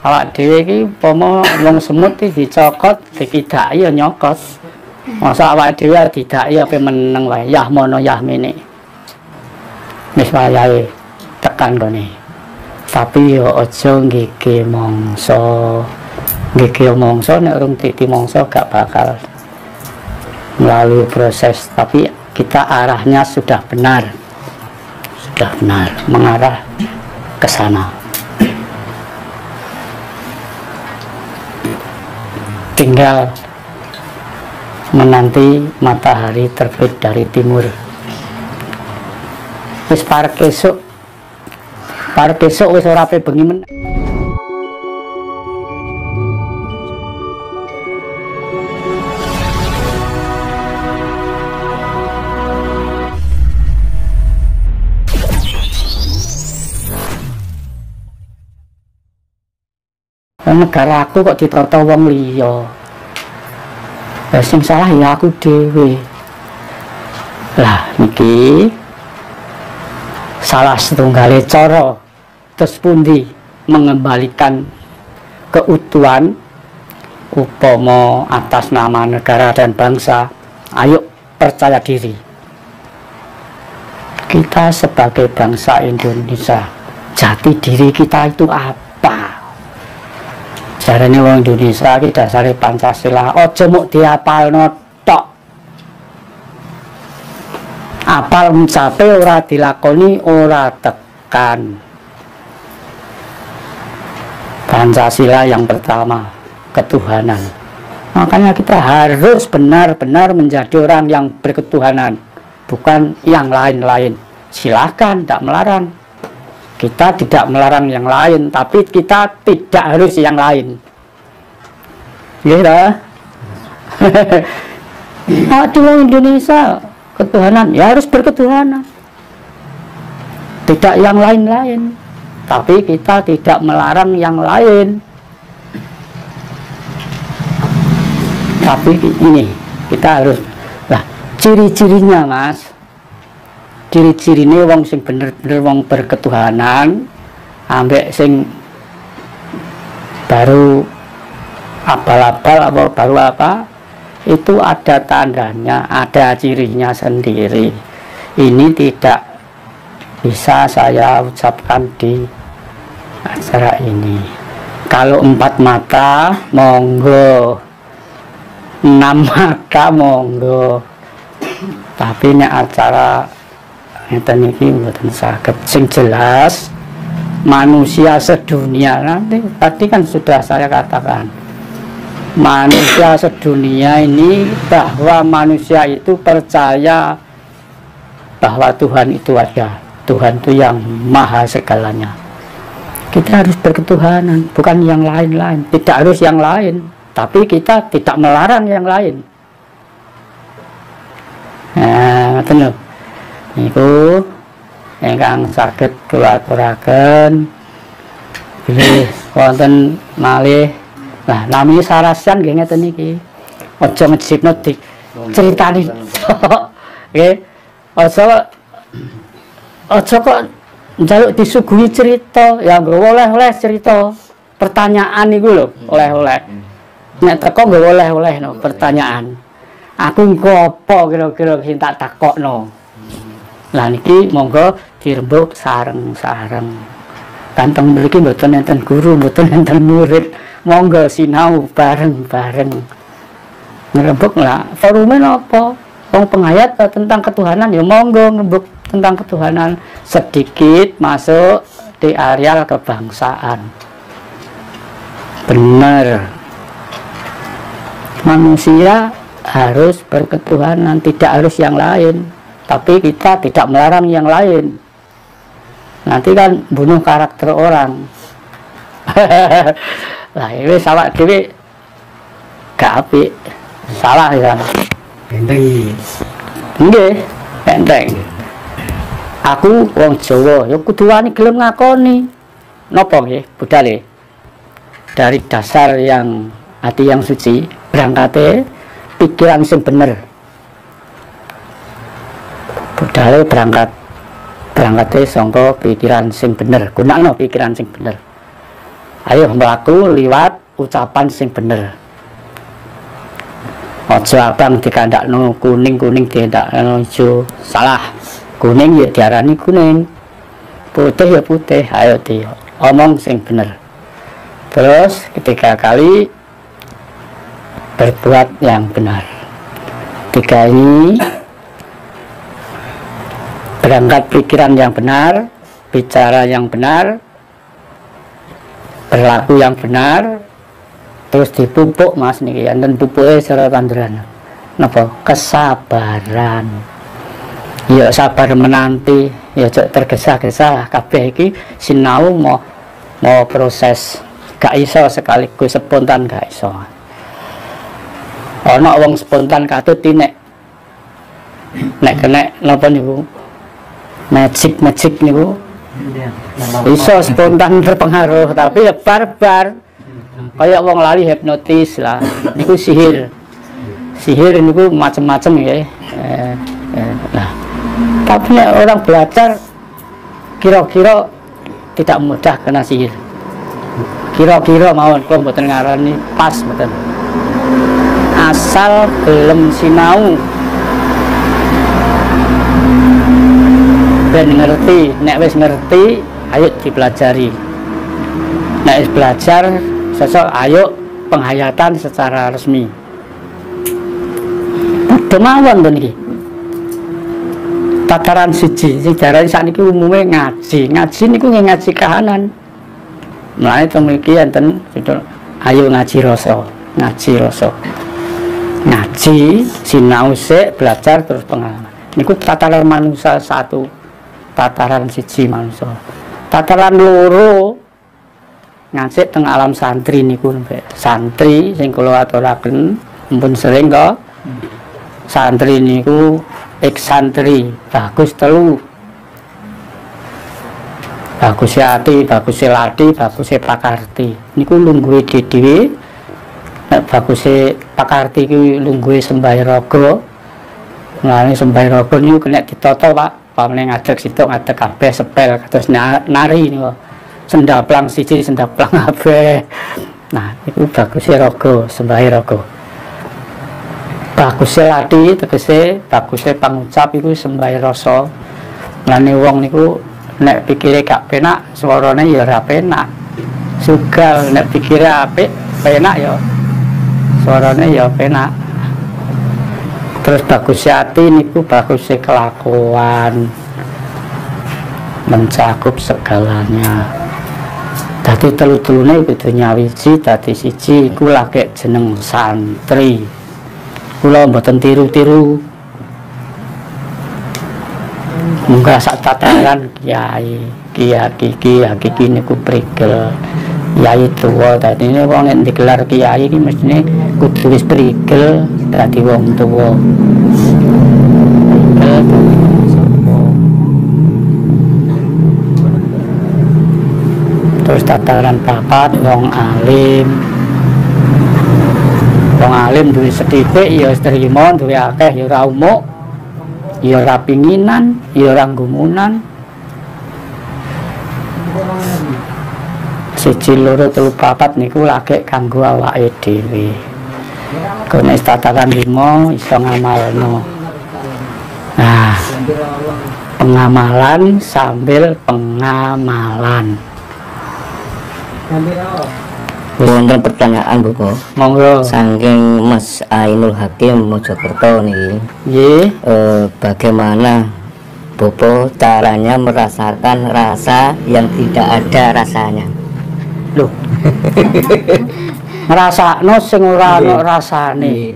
awak dhewe iki umpama wong semut iki dicokot dikidaki ya nyokot masa awak dhewe didaki apa meneng wae? Yah mono yah mene. Wis wayahe tekan kene. Tapi yo aja ngeke mongso ngeke mongso nek urung titi mongso gak bakal melalui proses. Tapi kita arahnya sudah benar. Sudah benar mengarah ke sana tinggal menanti matahari terbit dari timur. Wis parek esuk parek esuk wis ora bengi men negara aku kok ditata wong liya lah sing salah ya aku dhewe. Lah niki salah setunggale cara. Terus pundi mengembalikan keutuhan upama atas nama negara dan bangsa. Ayo percaya diri. Kita sebagai bangsa Indonesia jati diri kita itu apa jarane wong Indonesia iki dasare Pancasila. Aja muk diapalno tok. Apal mencapai ora dilakoni ora tekan. Pancasila yang pertama ketuhanan. Makanya kita harus benar-benar menjadi orang yang berketuhanan bukan yang lain-lain. Silahkan tidak melarang kita tidak melarang yang lain tapi kita tidak harus yang lain. Ya aduh Indonesia ketuhanan. Ya harus berketuhanan. Tidak yang lain-lain. Tapi kita tidak melarang yang lain. Tapi ini kita harus lah ciri-cirinya mas ciri-cirine wong sing bener-bener wong berketuhanan ambek sing baru abal-abal apa baru apa itu ada tandanya ada cirinya sendiri. Ini tidak bisa saya ucapkan di acara ini. Kalau empat mata monggo. Enam mata monggo. Tapi ini acara ngeten iki mboten saged. Sing jelas manusia sedunia. Nanti tadi kan sudah saya katakan manusia sedunia ini bahwa manusia itu percaya bahwa Tuhan itu ada. Tuhan itu yang maha segalanya. Kita harus berketuhanan bukan yang lain-lain. Tidak harus yang lain tapi kita tidak melarang yang lain. Nah tentu niku ingkang saged kula aturaken bilih wonten malih. Nah nami sarasan nggih ngeten iki. Aja ngejipno di critani nggih. Aja aja kok njaluk disuguhi cerita. Ya nggawa oleh-oleh cerita. Pertanyaan niku lho oleh-oleh. Nek teko nggawa oleh-oleh no pertanyaan. Aku engko apa kira-kira sing tak takokno lah niki monggo dirembuk sareng-sareng kantong mriki mboten enten guru mboten enten murid. Monggo sinau bareng-bareng ngerembuk lah forume apa wong pengayat tentang ketuhanan ya monggo ngerembuk tentang ketuhanan. Sedikit masuk di areal kebangsaan. Benar manusia harus berketuhanan tidak harus yang lain tapi kita tidak melarang yang lain. Nanti kan bunuh karakter orang. Lah ini salah dewi. Gak api salah ya Benteng. Enggak enteng aku wong Jawa. Ya kudu wani gelem ngakoni. Napa nggih budale? Dari dasar yang hati yang suci berangkate pikiran sing bener budale berangkat berangkatnya sangka pikiran sing bener. Gunakno pikiran sing bener. Ayo melaku liwat ucapan sing bener. Ojo abang no kuning kuning no hijau salah. Kuning ya diarani kuning. Putih ya putih. Ayo di omong sing bener. Terus ketiga kali berbuat yang benar. Tiga ini berangkat pikiran yang benar bicara yang benar berlaku yang benar terus dipupuk mas niki dan pupuknya secara tanduran. Napa? Kesabaran. Ya sabar menanti. Ya tergesa-gesa. Kabeh iki sinau mau mau proses. Gak iso sekaligus spontan gak iso. Ana wong spontan katut nek nek kena napa niku magic magic niku. Iso spontan terpengaruh tapi ya barbar. Kayak wong lali hipnotis lah. Niku sihir. Sihir niku macam-macam ya. Eh, nah tapi orang belajar kira-kira tidak mudah kena sihir. Kira-kira mawon kok mboten ngarani pas mboten. Asal belum sinau ben ngerti nek wis ngerti ayo dipelajari. Nek wis belajar sosok ayo penghayatan secara resmi. Demawan tuh nih tataran siji sing darani sakniki umume ngaji. Ngaji niku ngaji kahanan. Mulai temiki enten ayo ngaji rasa ngaji rasa. Ngaji sinau sik belajar terus pengalaman. Niku tataran manusia satu tataran siji manusia tataran loro ngancik teng alam santri niku santri sing kula aturaken mumpun sering kok. Santri niku ek santri bagus telu. Bagus ati bagus lati bagus pakarti. Niku lungguhe dhewe nek bagus pakarti iki lungguhe sembah raga ngene sembah raga niku kena ditata Pak pamane ngadeg situ ngadeg kabeh sepel terus nari niku sendaplang siji sendaplang abe nah itu bagusnya rogo sembahi rogo. Bagusnya ladi tegese bagusnya pangucap itu sembahi rasa. Lani wong niku nek pikirnya gak penak suaranya ya ora penak. Sugal nek pikirnya apik penak ya suaranya ya penak terus bagusnya hati niku bagusnya kelakuan mencakup segalanya Dadi telu-telune kudu nyawiji dadi siji iku lagi jeneng santri. Kula mboten tiru-tiru. Munggah sak tataran kiai, kiai kiki, kiki niku prigel. Kiai tuwa dadi ini wong nek digelar kiai iki mestine kudu wis prigel dadi wong. Prigel terus tataran papat wong alim. Wong alim duwe sethithik ya trimo duwe akeh ya ora umuk. Ya ora pinginan ya ora gumunan siji loro telu papat niku lagi kanggo awake dhewe kene tataran limo iso ngamalno nah pengamalan sambil pengamalan Wonten pertanyaan Buko. Monggo. Saking Mas Ainul Hakim Mojokerto nih. Nggih. Eh, bagaimana Bopo caranya merasakan rasa yang tidak ada rasanya? Loh. Ngrasakno sing ora ana rasane.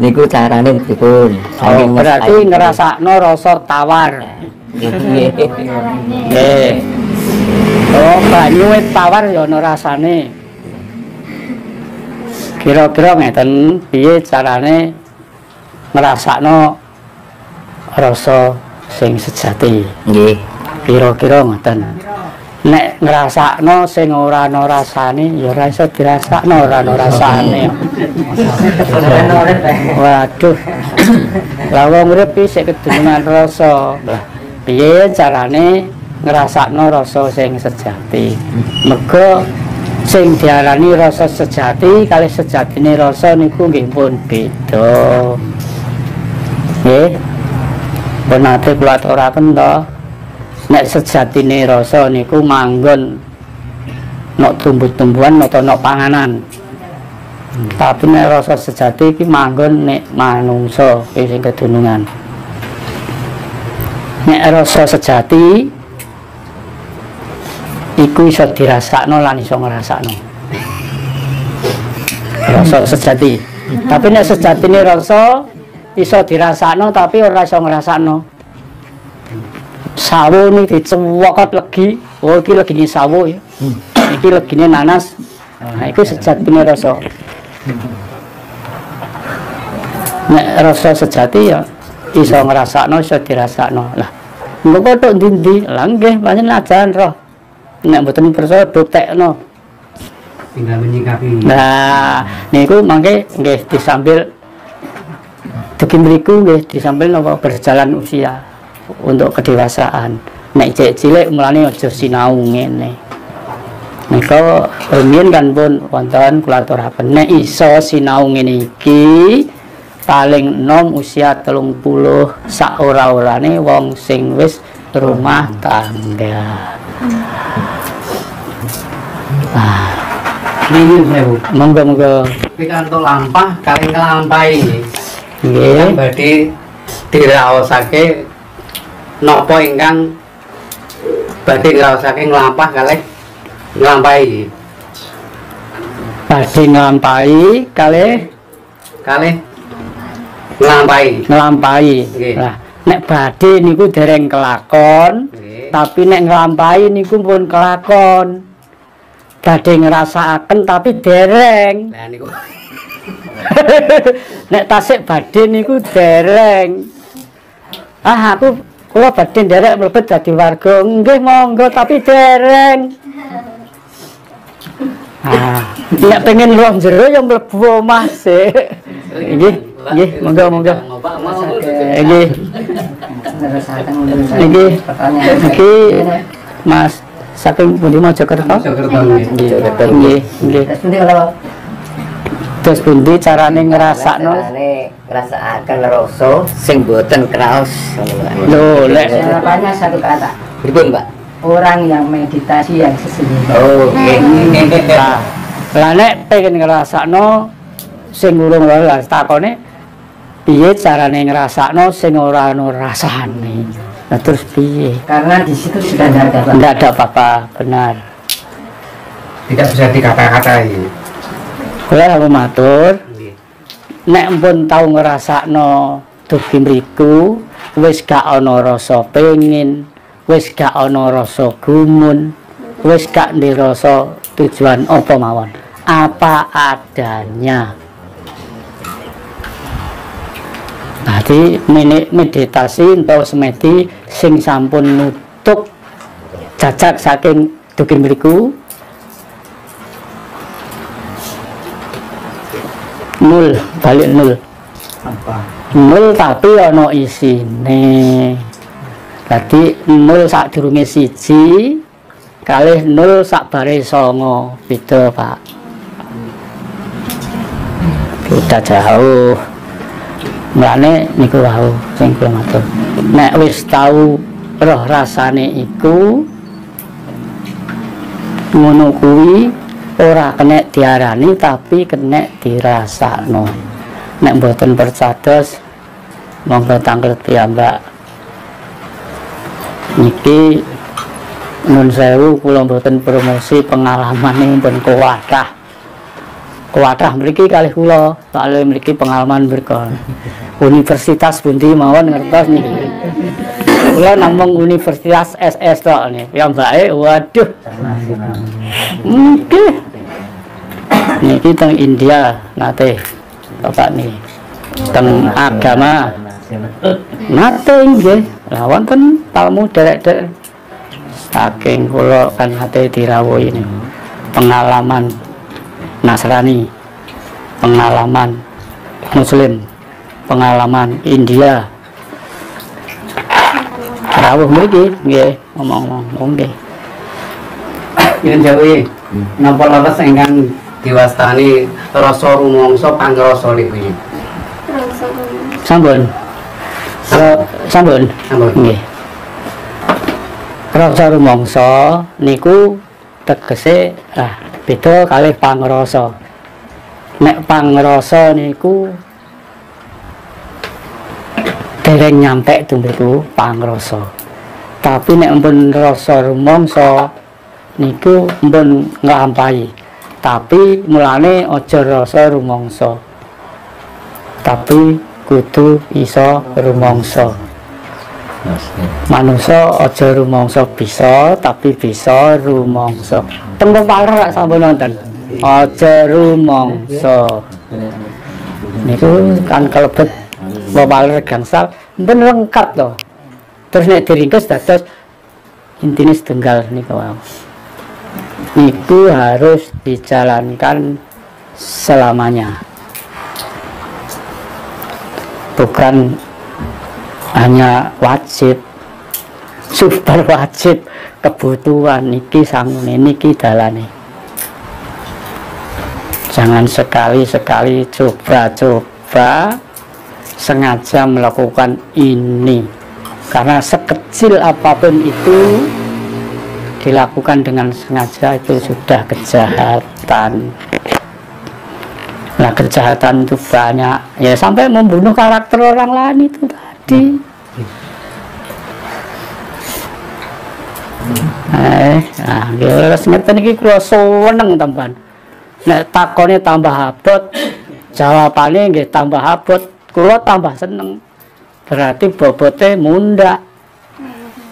Niku carane pripun? Oh, berarti ngrasakno rasa tawar. Nggih. Oh, banyu wit tawar ya ana rasane. Kira-kira ngeten piye carane ngrasakno rasa sing sejati. Nggih. Kira-kira ngoten. Nek ngrasakno sing ora ana rasane ya ora iso dirasakno ora ana rasane. Waduh. Lah wong urip iki sik kedunan rasa. Piye carane ngrasakno rasa sing sejati. Mergo sing diarani rasa sejati kali sejatine rasa niku nggih pun beda nggih pun nate kula aturaken to nek sejatine rasa niku manggon. Nok tumbuh-tumbuhan atau nok panganan. Tapi nek rasa sejati iki manggon nek manungsa sing kedunungan. Nek rasa sejati iku iso dirasakno lan iso ngrasakno. Rasa sejati. Tapi nek sejati ini rasa iso dirasakno tapi ora iso ngrasakno sawo ini dicuwokot legi. Oh iki legi sawo ya. Hmm. iki legine nanas. Nah iku sejati ini rasa. Nek rasa sejati ya iso ngrasakno iso dirasakno. Lah engko tok ndi-ndi. Lah nggih pancen ajaran roh. Nek mboten percaya dotekno. Tinggal menyikapi. Nah niku mangke nggih disambil dugi mriku nggih disambil napa berjalan usia untuk kedewasaan nek cek cilik mulane aja sinau ngene nika rumiyin kan pun wonten kula aturaken nek iso sinau ngene iki paling nom usia telung puluh sak ora-orane wong sing wis rumah tangga Nah, ini. Monggo monggo. Pikanto lampah kalian kelampai. Nggih. Yang berarti diraosake nopo ingkang berarti diraosake nglampah kalih nglampahi. Badhe nglampahi kalih Kalih nglampahi. nglampahi. Lah, nek badhe niku dereng kelakon, Nggih. tapi nek nglampahi niku pun kelakon. Badhe ngrasakaken tapi dereng. Lah niku nek tasik badhe niku dereng. Ah aku kula badhe derek mlebet dadi warga. Nggih monggo tapi dereng. Ah, nek pengen roh jero yang mlebu omah sik. Nggih, nggih, monggo monggo. Nggih, nggih. Iki Mas saking pundi Mojokerto? Mojokerto. Nggih, nggih. Terus pundi carane ngrasakno? Ngrasakaken rasa sing boten kraos. Lho, lek Harapannya satu kata, Pripun, Mbak? orang yang meditasi yang sesungguhnya. Oh, nggih. Lah, lah nek pengen ngrasakno sing urung ora takone piye carane ngrasakno sing ora ono rasane. Nah, terus piye? Karena di situ sudah tidak ada. Enggak ada apa-apa, benar. Tidak bisa dikata-katai. Kula aku matur. Nek pun tau ngrasakno dugi mriku wis gak ana rasa pengin, wis gak ana rasa gumun, wis gak ndirasa tujuan apa mawon. Apa adanya. Jadi meditasi untuk semedi sing sampun nutup jajak saking dugi mriku nul balik nul. Nul tapi ono isine. Jadi nul sak durunge siji kalih nul sak bare songo. Beda pak. Beda jauh. Mulane niku wau sing kula matur. Nek wis tau roh rasane iku ngono kuwi ora kena diarani tapi kena dirasakno. Nek mboten percados monggo tanglet piyambak. Niki nun sewu kula mboten promosi pengalaman pun kuwadah kuwadah mriki kalih kula soalnya mriki pengalaman berkon universitas pundi mawon ngertos niki. Kula namung universitas SS tok nih piyambake waduh. Nggih. Niki teng India nate Bapak nih. Teng agama nate nggih. Lah wonten tamu derek-derek saking kula kan nate dirawuhi. Pengalaman Nasrani, pengalaman Muslim, pengalaman India. Rawuh mriki nggih ngomong-ngomong nggih. Yen Jawi napa leres ingkang diwastani rasa rumangsa pangrasa niki. Sampun. Ra- Sampun. Sampun. Nggih. Rasa rumangsa niku tegese ah beda kalih pangrasa. Nek pangrasa niku dereng nyampe tumbeku pangrasa. Tapi nek pun rasa rumangsa niku pun nglampahi. Tapi mulane aja rasa rumangsa. Tapi kudu iso rumangsa. Manungsa aja rumangsa bisa, tapi bisa rumangsa. Tenggo paler rak sampun nonton. Aja rumangsa. Niku kan kalebet wewaler gangsal ben lengkap to. Terus nek diringkes dados intine setunggal niku wae. Niku harus dijalankan selamanya. Bukan hanya wajib super wajib kebutuhan niki sangune niki dalane jangan sekali-sekali coba-coba sengaja melakukan ini karena sekecil apa pun itu dilakukan dengan sengaja itu sudah kejahatan nah kejahatan itu banyak ya sampai membunuh karakter orang lain itu tadi Eh, nah, terus ngeten iki kula seneng tambahan. Nek takone tambah abot, jawabane nggih tambah abot, kula tambah seneng. Berarti bobote munda.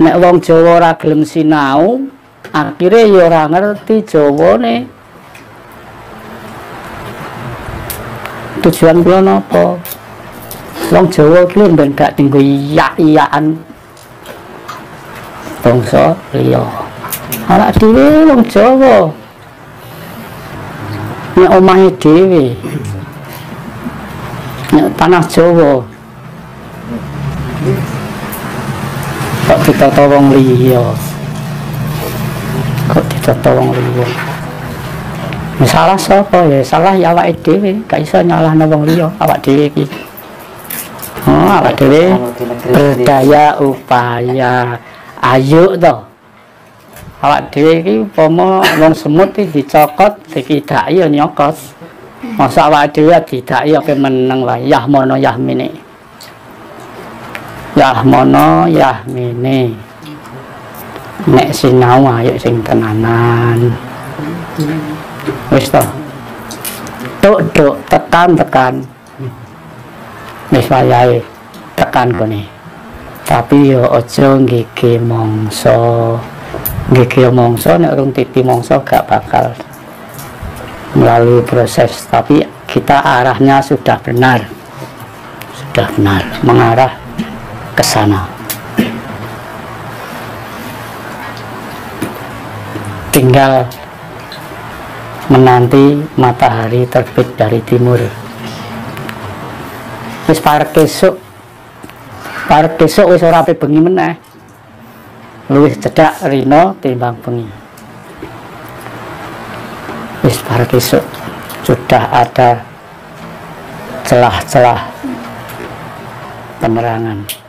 Nek wong Jawa ora gelem sinau, akhirnya ya ora ngerti Jawane. Tujuan kula napa? Wong Jawa ki ben gak tinggo iya-iyaan bangsa liya. Awak dhewe wong Jawa. Nek omahe dhewe. Nek tanah Jawa. Kok ditata wong liya. Kok ditata wong liya. Ya salah sapa ya? Salah ya awake dhewe, gak iso nyalahno wong liya, awak dhewe iki. Oh, awak dhewe berdaya upaya. Ayo to. Awak dhewe iki umpama wong semut iki dicokot dikidaki ya nyokot. Masa awak dhewe didaki apa meneng wae yah mono yah mene yah mono yah mene nek sinau ayo sing tenanan. Wis to? Tuk tekan tekan. Wis wayahe tekan kene. Tapi yo aja nggege mongso nggege mongso nek urung titi gak bakal melalui proses. Tapi kita arahnya sudah benar. Sudah benar mengarah ke sana. Tinggal menanti matahari terbit dari timur. Wis parek esuk parek esuk wis ora bengi meneh. Luwih cedhak rino timbang bengi. Wis parek esuk sudah ada celah-celah penerangan